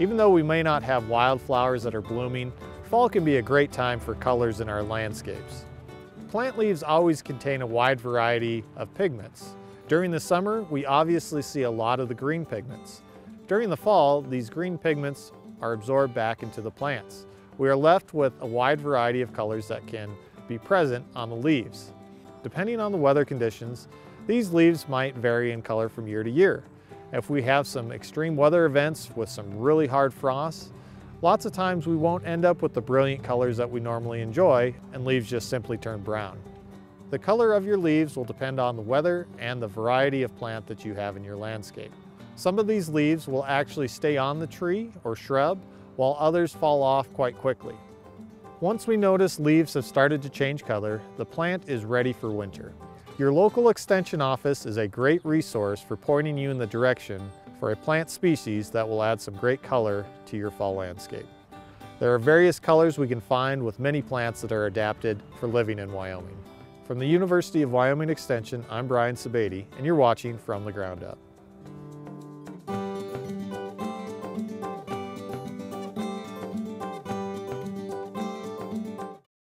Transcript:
Even though we may not have wildflowers that are blooming, fall can be a great time for colors in our landscapes. Plant leaves always contain a wide variety of pigments. During the summer, we obviously see a lot of the green pigments. During the fall, these green pigments are absorbed back into the plants. We are left with a wide variety of colors that can be present on the leaves. Depending on the weather conditions, these leaves might vary in color from year to year. If we have some extreme weather events with some really hard frosts, lots of times we won't end up with the brilliant colors that we normally enjoy and leaves just simply turn brown. The color of your leaves will depend on the weather and the variety of plant that you have in your landscape. Some of these leaves will actually stay on the tree or shrub, while others fall off quite quickly. Once we notice leaves have started to change color, the plant is ready for winter. Your local extension office is a great resource for pointing you in the direction for a plant species that will add some great color to your fall landscape. There are various colors we can find with many plants that are adapted for living in Wyoming. From the University of Wyoming Extension, I'm Brian Sebade, and you're watching From the Ground Up.